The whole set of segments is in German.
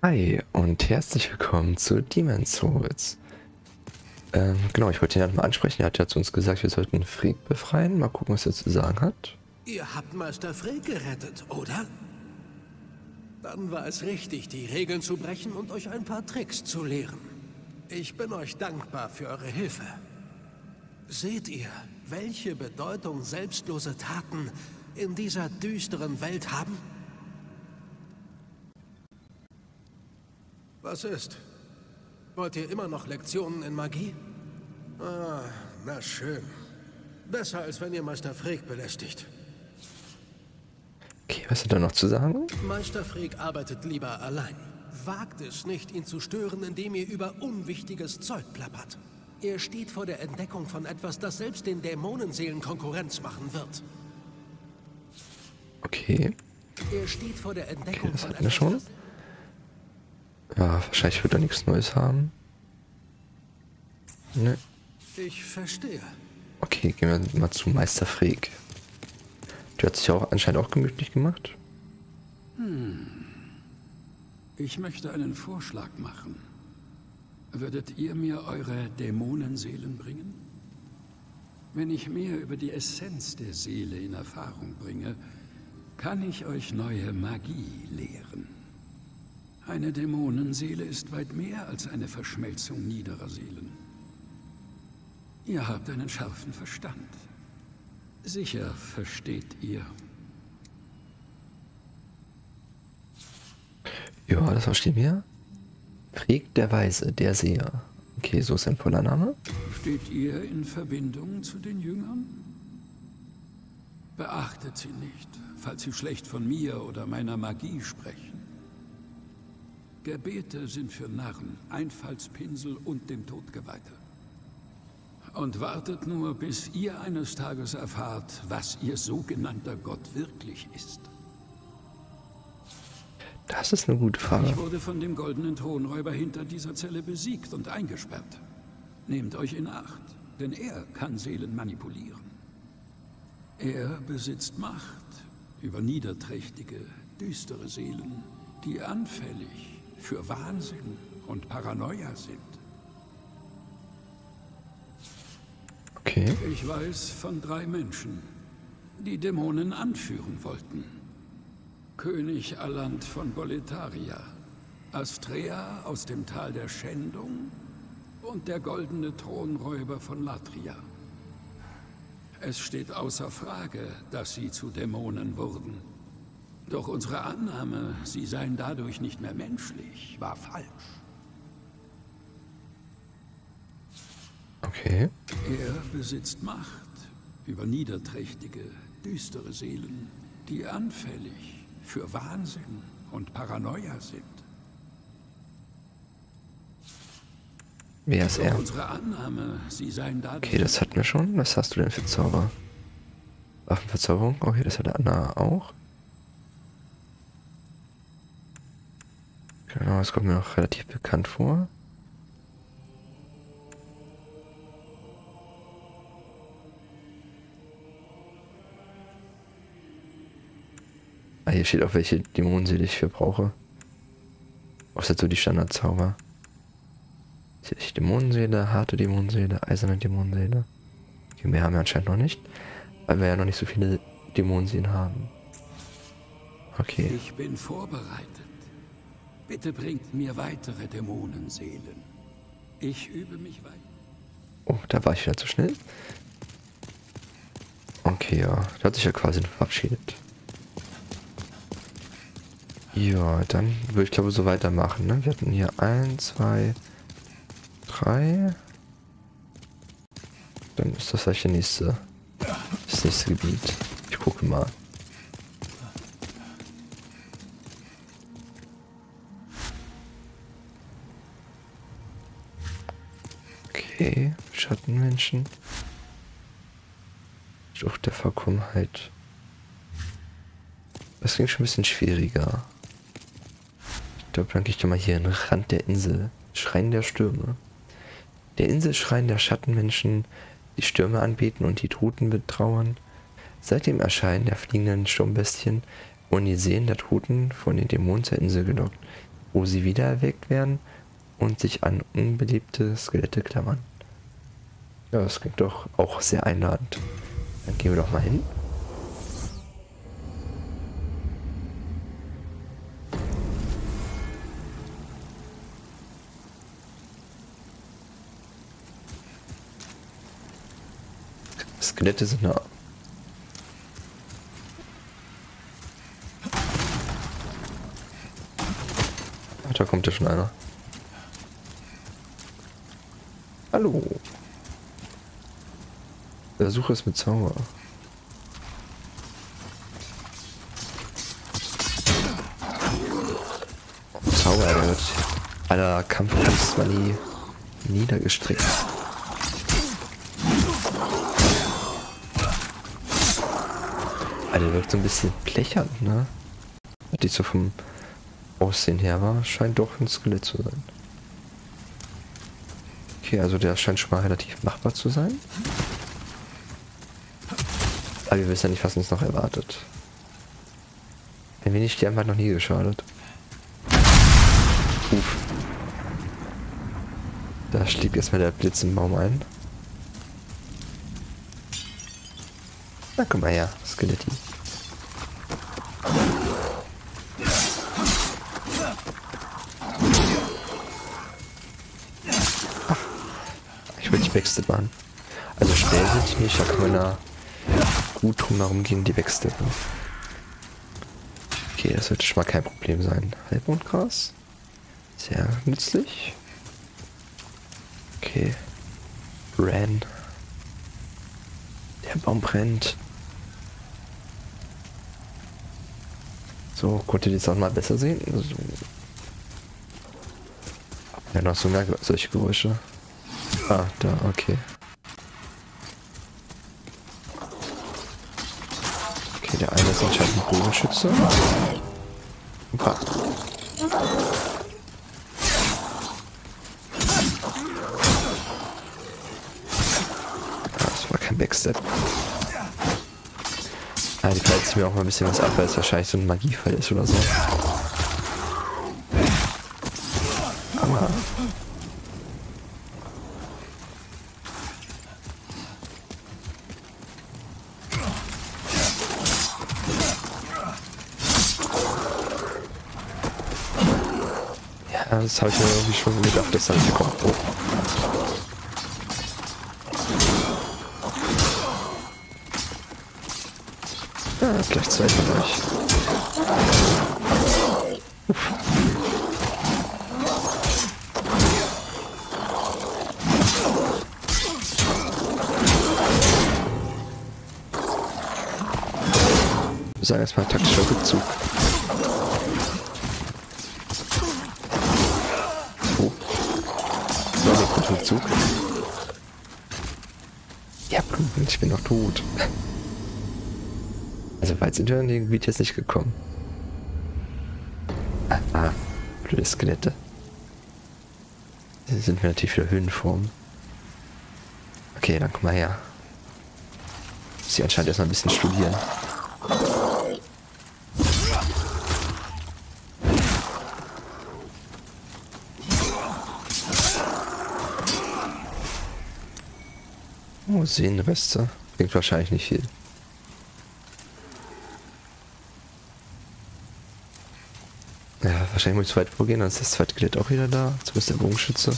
Hi und herzlich willkommen zu Demon's Souls. Ähm, genau, ich wollte ihn ja mal ansprechen. Er hat ja zu uns gesagt, wir sollten Freak befreien. Mal gucken, was er zu sagen hat. Ihr habt Meister Freak gerettet, oder? Dann war es richtig, die Regeln zu brechen und euch ein paar Tricks zu lehren. Ich bin euch dankbar für eure Hilfe. Seht ihr, welche Bedeutung selbstlose Taten in dieser düsteren Welt haben? Was ist? Wollt ihr immer noch Lektionen in Magie? Ah, na schön. Besser, als wenn ihr Meister Freak belästigt. Okay, was hat er noch zu sagen? Meister Freak arbeitet lieber allein. Wagt es nicht, ihn zu stören, indem ihr über unwichtiges Zeug plappert. Er steht vor der Entdeckung von etwas, das selbst den Dämonenseelen Konkurrenz machen wird. Okay. Er steht vor der Entdeckung Okay, das von hatten wir etwas, schon. Ja, wahrscheinlich wird er nichts Neues haben. Ne. Ich verstehe. Okay, gehen wir mal zu Meister Freak. Der hat sich auch anscheinend auch gemütlich gemacht. Ich möchte einen Vorschlag machen. Würdet ihr mir eure Dämonenseelen bringen? Wenn ich mehr über die Essenz der Seele in Erfahrung bringe, kann ich euch neue Magie lehren. Eine Dämonenseele ist weit mehr als eine Verschmelzung niederer Seelen. Ihr habt einen scharfen Verstand. Sicher versteht ihr. Ja, das verstehen wir. Freak der Weise, der Seher. Okay, so ist sein voller Name. Steht ihr in Verbindung zu den Jüngern? Beachtet sie nicht, falls sie schlecht von mir oder meiner Magie sprechen. Gebete sind für Narren, Einfallspinsel und dem Todgeweihte. Und wartet nur, bis ihr eines Tages erfahrt, was ihr sogenannter Gott wirklich ist. Das ist eine gute Frage. Ich wurde von dem goldenen Thronräuber hinter dieser Zelle besiegt und eingesperrt. Nehmt euch in Acht, denn er kann Seelen manipulieren. Er besitzt Macht über niederträchtige, düstere Seelen, die anfällig für Wahnsinn und Paranoia sind. Okay. Ich weiß von drei Menschen, die Dämonen anführen wollten. König Aland von Boletaria, Astrea aus dem Tal der Schändung und der goldene Thronräuber von Latria. Es steht außer Frage, dass sie zu Dämonen wurden. Doch unsere Annahme, sie seien dadurch nicht mehr menschlich, war falsch. Okay. Er besitzt Macht über niederträchtige, düstere Seelen, die anfällig für Wahnsinn und Paranoia sind. Wer ist er? Annahme. Okay, das hatten wir schon. Was hast du denn für Zauber? Waffenverzauberung? Okay, das hat Anna auch. Genau, das kommt mir noch relativ bekannt vor. Ah, hier steht auch, welche Dämonenseele ich für brauche. Außer so die Standardzauber. Die Dämonenseele, harte Dämonenseele, eiserne Dämonenseele. Okay, mehr haben wir anscheinend noch nicht, weil wir ja noch nicht so viele Dämonenseelen haben. Okay, Ich bin vorbereitet. Bitte bringt mir weitere Dämonenseelen. Ich übe mich weiter. oh, da war ich wieder zu schnell. Okay, ja, der hat sich ja quasi verabschiedet. Ja, dann würde ich glaube so weitermachen. Ne? Wir hatten hier 1, 2, 3. Dann ist das vielleicht der nächste. Das nächste Gebiet. Ich gucke mal. Schattenmenschen. Sucht der Vollkommenheit. Das klingt schon ein bisschen schwieriger. Ich glaube, dann gehe ich doch mal hier an den Rand der Insel. Schrein der Stürme. Der Inselschrein der Schattenmenschen, die Stürme anbeten und die Toten betrauern. Seit dem Erscheinen der fliegenden Sturmbestien wurden die Seelen der Toten von den Dämonen zur Insel gelockt. wo sie wieder erweckt werden und sich an unbeliebte Skelette klammern. Ja, das klingt doch auch sehr einladend. Dann gehen wir doch mal hin. Skelette sind da. Ach, da kommt ja schon einer. Hallo. Versuche es mit Zauber. Zauber, der wird aller Kampfkunst mal nie niedergestreckt. Alter, wirkt so ein bisschen blechern, ne? Die so vom Aussehen her war, scheint doch ein Skelett zu sein. Okay, also der scheint schon mal relativ machbar zu sein. Aber wir wissen ja nicht, was uns noch erwartet. Ein wenig sterben hat noch nie geschadet. Uff. Da schlägt erstmal der Blitz im Baum ein. Na komm mal her, Skeletti. Ich will die Backstep an. Also schnell sind die nicht, da kann man da gut drumherum gehen, die Backsteppen. Okay, das wird schon mal kein Problem sein. Halbmondgras. Sehr nützlich. Okay. Ran. Der Baum brennt. So, ihr jetzt auch mal besser sehen? So. Ja, noch so solche Geräusche. Ah, da, okay. Der eine ist anscheinend ein Bogenschütze. Opa. Das war kein Backstep. Ah, die verletzt mir auch mal ein bisschen was ab, weil es wahrscheinlich so ein Magiefall ist oder so. Aua. Das habe ich mir irgendwie schon gedacht, dass das hier kommt. Oh. Ja, gleich zwei von euch. Uff. Wir sagen erstmal taktischer Rückzug. Rückzug. Ja, ich bin noch tot. Also weit sind wir in dem Gebiet jetzt nicht gekommen. Ah, ah blöde Skelette. Hier sind wir natürlich wieder Höhenform. Okay, dann komm mal her. Sie anscheinend erstmal ein bisschen studieren. Sehnenreste. Klingt wahrscheinlich nicht viel. Ja, wahrscheinlich muss ich zu weit vorgehen, dann ist das zweite Skelett auch wieder da. Zumindest der Bogenschütze.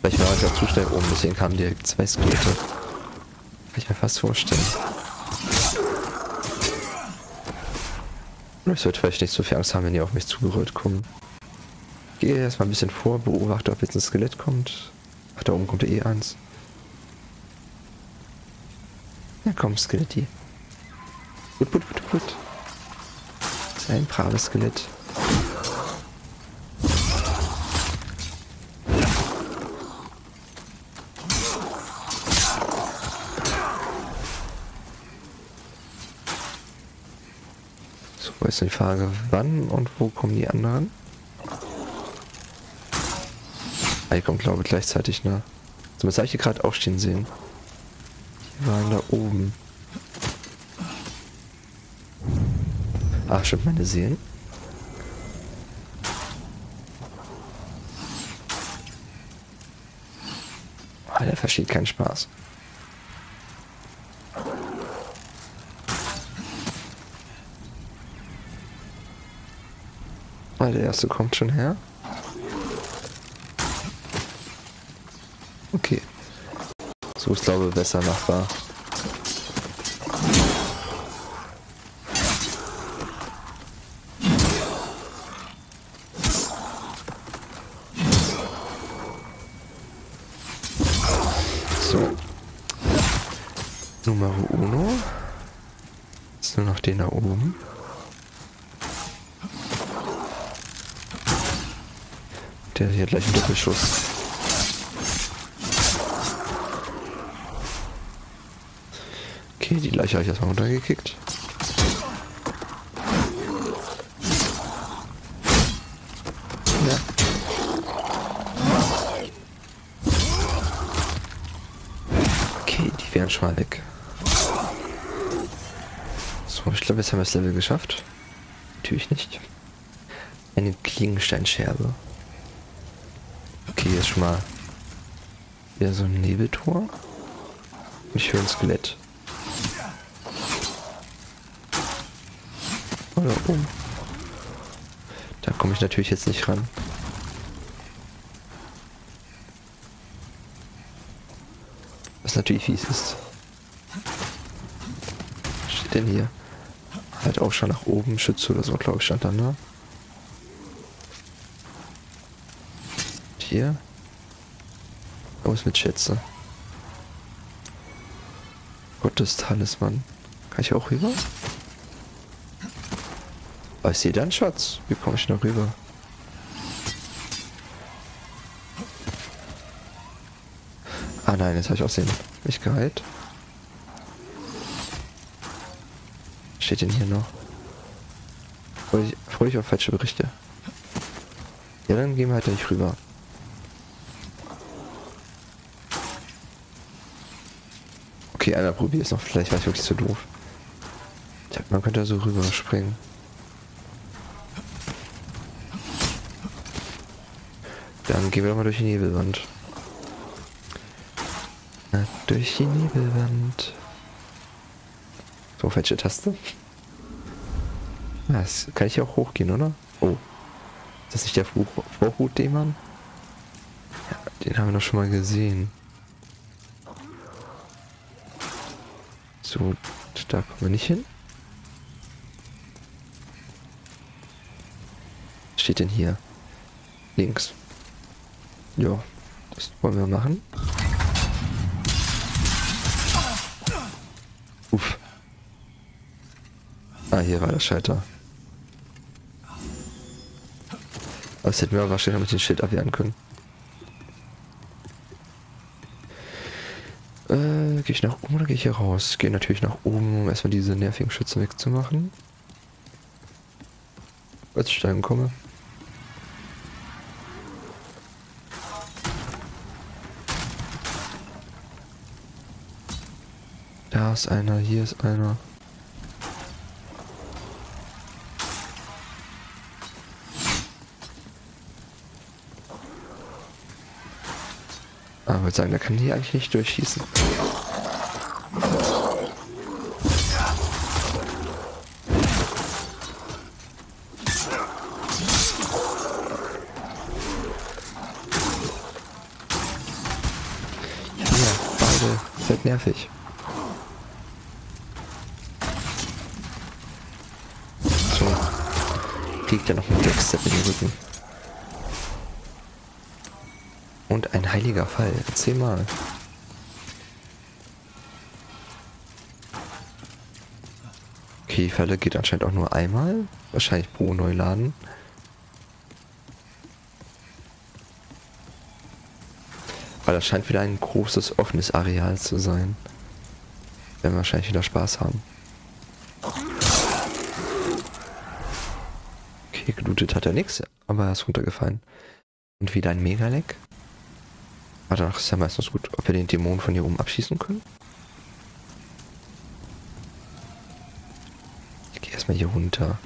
Vielleicht war es ja zu schnell oben, deswegen kamen direkt zwei Skelette. Kann ich mir fast vorstellen. Ich sollte vielleicht nicht so viel Angst haben, wenn die auf mich zugerollt kommen. Gehe erstmal ein bisschen vor, beobachte, ob jetzt ein Skelett kommt. Da oben kommt der E1. Ja komm, Skeletti. Gut, gut, gut, gut. Ist ein braves Skelett. So, ist die Frage, wann und wo kommen die anderen? Ah, Ei kommt, glaube ich, gleichzeitig, ne? Zumindest habe ich hier gerade aufstehen sehen. Die waren da oben. Ach, stimmt, meine Seelen. Ah, der versteht keinen Spaß. Ah, der erste kommt schon her. So ist glaube ich besser machbar. So. Numero uno. Ist nur noch den da oben. Der hier gleich einen Doppelschuss. Okay, die Leiche habe ich erstmal runtergekickt. Ja. Okay, die wären schon mal weg. So, ich glaube, jetzt haben wir das Level geschafft. Natürlich nicht. Eine Klingensteinscherbe. Okay, hier ist schon mal wieder so ein Nebeltor. Ich höre ein Skelett. Oder oben. Da komme ich natürlich jetzt nicht ran. Was natürlich fies ist. Was steht denn hier? Halt auch schon nach oben, Schütze oder so, glaube ich, stand da, ne? Hier. Aus mit Schätze. Gottes Talisman. Kann ich auch rüber? Oh, ich sehe da einen Schatz. Wie komme ich noch rüber? Ah nein, jetzt habe ich aus dem nicht geheilt. Was steht denn hier noch? Freue ich, freu ich auf falsche Berichte. Ja, dann gehen wir halt nicht rüber. Okay, einer probiert es noch. Vielleicht war ich wirklich zu doof. Man könnte da so rüber springen. Dann gehen wir doch mal durch die Nebelwand. Na, durch die Nebelwand. So, falsche Taste. Das kann ich ja auch hochgehen, oder? Oh. Ist das nicht der Vorhut-Dämon? Ja, den haben wir doch schon mal gesehen. So, da kommen wir nicht hin. Was steht denn hier? Links. Ja, das wollen wir machen. Uff. Ah, hier war der Schalter. Aber das hätten wir wahrscheinlich mit dem Schild abwehren können. Äh, gehe ich nach oben oder gehe ich hier raus? Gehe natürlich nach oben, um erstmal diese nervigen Schützen wegzumachen. Als ich da komme. Da ist einer, hier ist einer. Aber ah, ich würde sagen, der kann hier eigentlich nicht durchschießen. Und ein heiliger Fall. Zehnmal. Okay, die Falle geht anscheinend auch nur einmal. Wahrscheinlich pro Neuladen. Weil das scheint wieder ein großes offenes Areal zu sein. Werden wir wahrscheinlich wieder Spaß haben. Okay, gelootet hat er nichts, aber er ist runtergefallen. Und wieder ein Megaleck. Warte, danach ist ja meistens gut, ob wir den Dämon von hier oben abschießen können. Ich gehe erstmal hier runter.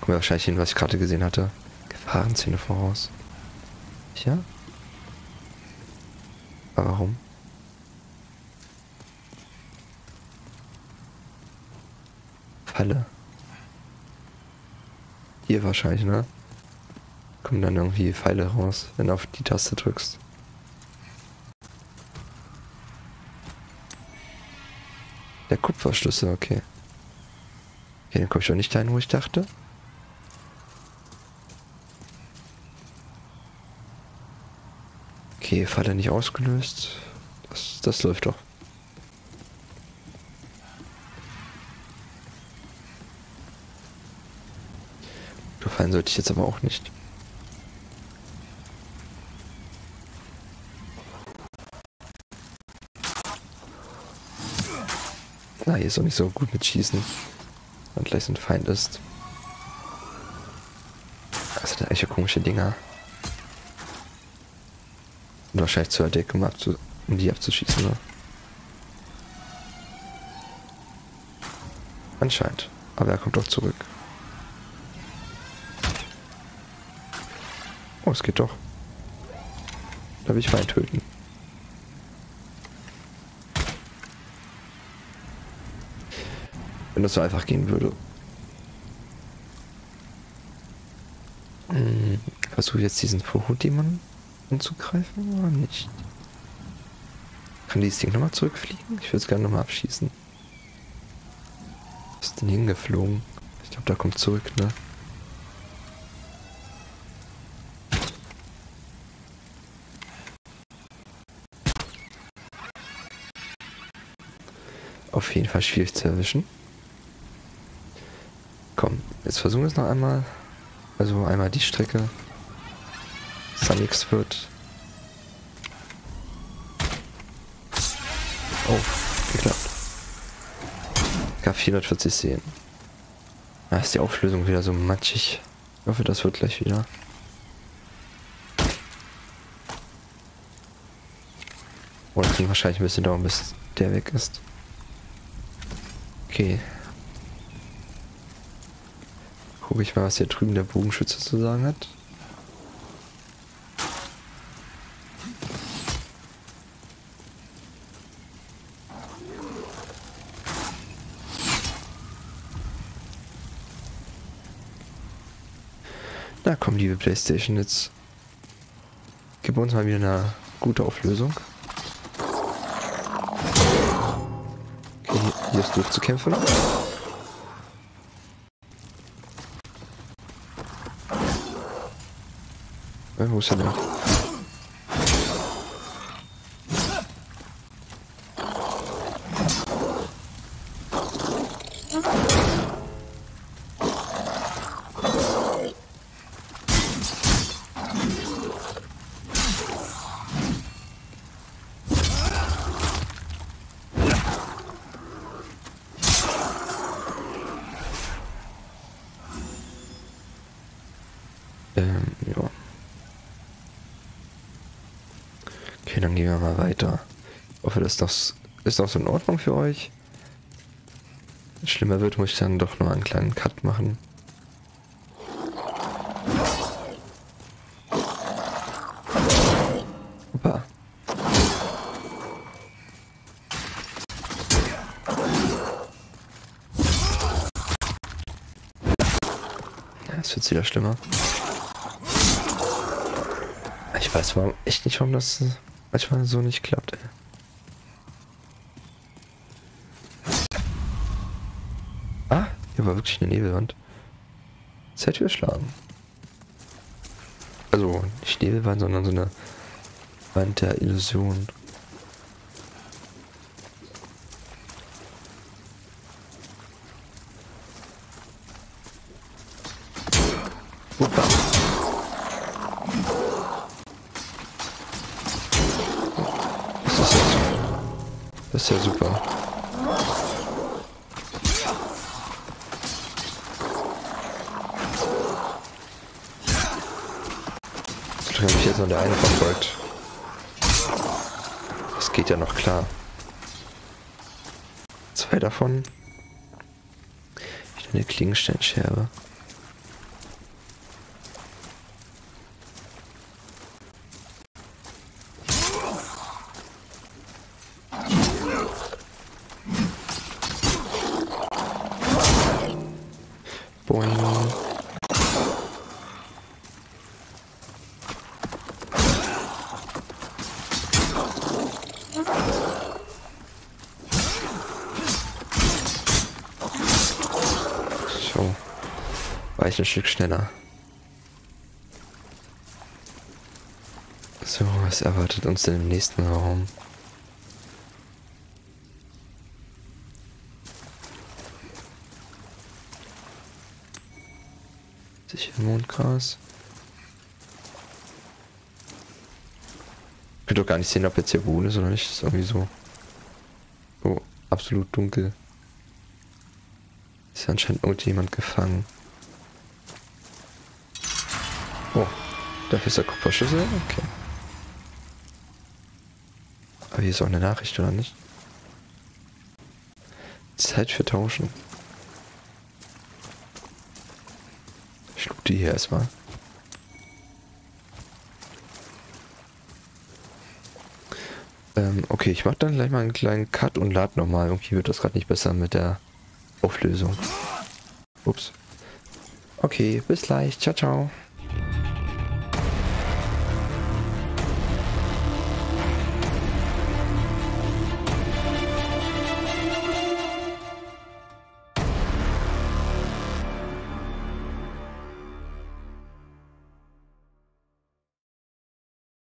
Kommen wir wahrscheinlich hin, was ich gerade gesehen hatte. Gefahrenzähne voraus. Tja. Aber warum? Falle. Hier wahrscheinlich, ne? Kommen dann irgendwie Pfeile raus, wenn du auf die Taste drückst. Der Kupferschlüssel, okay. Okay, dann komme ich doch nicht dahin, wo ich dachte. Okay, Falle nicht ausgelöst. Das, das läuft doch. Fallen sollte ich jetzt aber auch nicht. Na, hier ist auch nicht so gut mit Schießen. Und gleich so ein Feind ist. Das sind echt komische Dinger. Und wahrscheinlich zu der um, abzu um die abzuschießen, ne? Anscheinend. Aber er kommt doch zurück. Oh, es geht doch. Darf ich Feind töten? Wenn das so einfach gehen würde. Hm, Versuche jetzt diesen Vorhut-Dämon anzugreifen oder nicht? Kann dieses Ding nochmal zurückfliegen? Ich würde es gerne nochmal abschießen. Ist denn hingeflogen? Ich glaube, da kommt zurück, ne? Auf jeden Fall schwierig zu erwischen. Jetzt versuchen wir es noch einmal. Also einmal die Strecke. Sunix wird. Oh, geklappt. Gab 440 sehen. Da ist die Auflösung wieder so matschig. Ich hoffe, das wird gleich wieder. Oder es wahrscheinlich ein bisschen dauern, bis der weg ist. Okay. Gucke ich mal, was hier drüben der Bogenschütze zu sagen hat. Na komm, liebe Playstation, jetzt gib uns mal wieder eine gute Auflösung. hier ist durchzukämpfen. Äh, wo ist er denn? gehen wir mal weiter. Ich hoffe, das ist das ist das in Ordnung für euch. Schlimmer wird, muss ich dann doch noch einen kleinen Cut machen. Opa. Es wird wieder schlimmer. Ich weiß warum echt nicht, warum das manchmal so nicht klappt, ey. Ah, hier war wirklich eine Nebelwand. Zeit schlagen. Also, nicht Nebelwand, sondern so eine Wand der Illusion. ist ja super. Jetzt habe ich jetzt noch der eine verfolgt. Das geht ja noch klar. Zwei davon. Ich eine Klingensteinscherbe. So. War ich ein Stück schneller. So, was erwartet uns denn im nächsten Raum? Sicher Mondgras. Ich kann doch gar nicht sehen, ob jetzt hier wohl ist oder nicht. Das ist irgendwie so. Oh, absolut dunkel. Ist anscheinend irgendjemand gefangen. Oh, dafür ist der Kupferschlüssel? Okay. Aber hier ist auch eine Nachricht, oder nicht? Zeit für Tauschen. Ich loot die hier erstmal. Ähm, okay, ich mache dann gleich mal einen kleinen Cut und lade nochmal. Irgendwie wird das gerade nicht besser mit der Auflösung. Ups. Okay, bis gleich. Ciao, ciao.